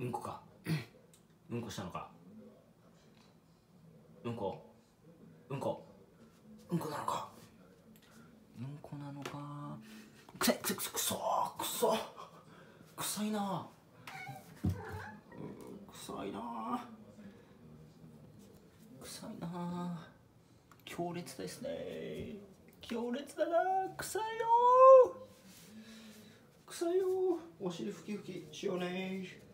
うんこか。うんこしたのか。うんこ。うんこ。うんこなのか。うんこなのか。くさせくそくそくそ臭いな臭いな臭いな強烈ですね。強烈だな臭いよ臭いよお尻ふきふきしようね